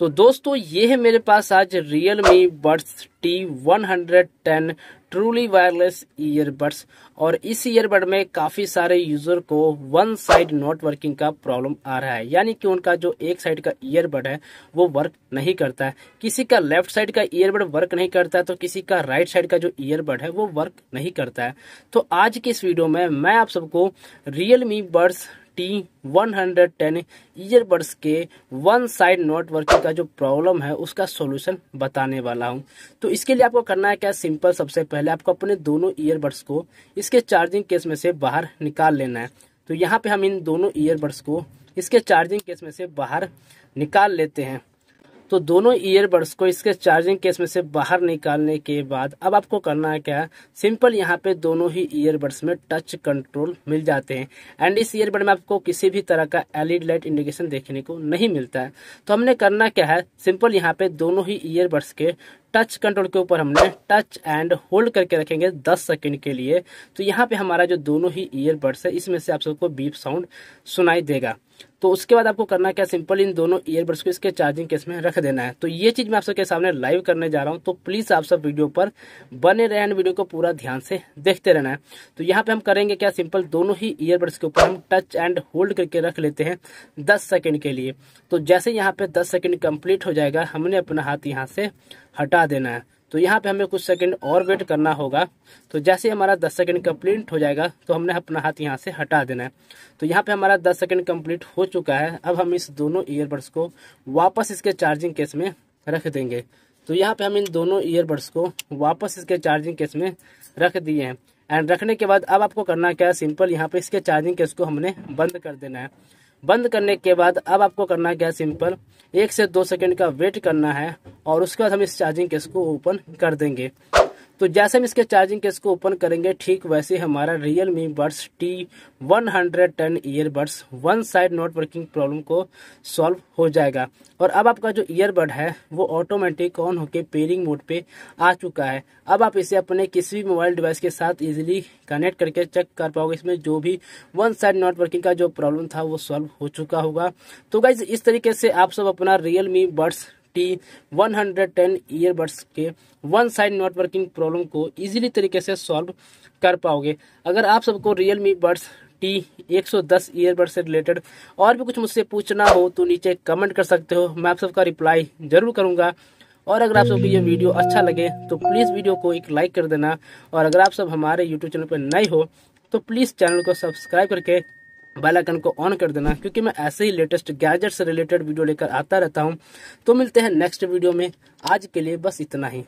तो दोस्तों, ये है मेरे पास आज Realme buds T one hundred ten truly wireless earbuds और इस ईयरबड में काफ़ी सारे यूज़र को वन साइड नॉट वर्किंग का प्रॉब्लम आ रहा है। यानी कि उनका जो एक साइड का ईयरबड है, वो वर्क नहीं करता है। किसी का लेफ़्ट साइड का ईयरबड वर्क नहीं करता है तो किसी का राइट साइड का जो ईयरबड है, वो वर्क नहीं करता है। तो आज की इस वीडियो में मैं आप सबको Realme buds T one hundred ten earbuds के वन साइड नॉट वर्किंग का जो प्रॉब्लम है, उसका सॉल्यूशन बताने वाला हूँ। तो इसके लिए आपको करना है क्या? सिंपल सबसे पहले आपको अपने दोनों ईयरबड्स को इसके चार्जिंग केस में से बाहर निकाल लेना है। तो यहाँ पे हम इन दोनों ईयरबड्स को इसके चार्जिंग केस में से बाहर निकाल लेते हैं। तो दोनों ईयरबड्स को इसके चार्जिंग केस में से बाहर निकालने के बाद अब आपको करना है क्या? सिंपल यहाँ पे दोनों ही ईयरबड्स में टच कंट्रोल मिल जाते हैं। एंड इस ईयरबड में आपको किसी भी तरह का एलईडी लाइट इंडिकेशन देखने को नहीं मिलता है। तो हमने करना क्या है? सिंपल यहाँ पे दोनों ही ईयरबड्स के टच कंट्रोल के ऊपर हमने टच एंड होल्ड करके रखेंगे 10 सेकंड के लिए। तो यहाँ पे हमारा जो दोनों ही ईयरबड्स है, इसमें से आप सबको बीप साउंड सुनाई देगा। तो उसके बाद आपको करना क्या सिंपल इन दोनों ईयरबड्स को इसके चार्जिंग केस में रख देना है। तो ये चीज़ मैं आप सबके सामने लाइव करने जा रहा हूँ तो प्लीज़ आप सब वीडियो पर बने रहे वीडियो को पूरा ध्यान से देखते रहना है। तो यहाँ पे हम करेंगे क्या सिंपल दोनों ही ईयरबड्स के ऊपर हम टच एंड होल्ड करके रख लेते हैं दस सेकेंड के लिए। तो जैसे यहाँ पे दस सेकेंड कंप्लीट हो जाएगा, हमने अपना हाथ यहाँ से हटा देना है। तो यहाँ पे हमें कुछ सेकंड और वेट करना होगा। तो जैसे हमारा 10 सेकंड कंप्लीट हो जाएगा तो हमने अपना हाथ यहाँ से हटा देना है। तो यहाँ पे हमारा 10 सेकंड कंप्लीट हो चुका है। अब हम इस दोनों ईयरबड्स को वापस इसके चार्जिंग केस में रख देंगे। तो यहाँ पे हम इन दोनों ईयरबड्स को वापस इसके चार्जिंग केस में रख दिए हैं। एंड रखने के बाद अब आपको करना क्या है? सिंपल यहाँ पे इसके चार्जिंग केस को हमने बंद कर देना है। बंद करने के बाद अब आपको करना क्या सिंपल एक से दो सेकंड का वेट करना है और उसके बाद हम इस चार्जिंग केस को ओपन कर देंगे। तो जैसे हम इसके चार्जिंग केस को ओपन करेंगे, ठीक वैसे हमारा Realme buds T one hundred ten earbuds one side not working problem को सॉल्व हो जाएगा। और अब आपका जो ईयरबड है, वो ऑटोमेटिक ऑन होकर पेयरिंग मोड पे आ चुका है। अब आप इसे अपने किसी भी मोबाइल डिवाइस के साथ इजीली कनेक्ट करके चेक कर पाओगे। इसमें जो भी वन साइड नॉट वर्किंग का जो प्रॉब्लम था, वो सॉल्व हो चुका होगा। तो गाइज़ इस तरीके से आप सब अपना Realme buds T 110 earbuds के one side not working problem को इजीली तरीके से सॉल्व कर पाओगे। अगर आप सबको Realme buds T 110 earbud से रिलेटेड और भी कुछ मुझसे पूछना हो तो नीचे कमेंट कर सकते हो। मैं आप सबका रिप्लाई ज़रूर करूँगा। और अगर आप सबको ये वीडियो अच्छा लगे तो प्लीज़ वीडियो को एक लाइक कर देना। और अगर आप सब हमारे यूट्यूब चैनल पर नए हो तो प्लीज़ चैनल को सब्सक्राइब करके बेल आइकन को ऑन कर देना, क्योंकि मैं ऐसे ही लेटेस्ट गैजेट से रिलेटेड वीडियो लेकर आता रहता हूँ। तो मिलते हैं नेक्स्ट वीडियो में। आज के लिए बस इतना ही।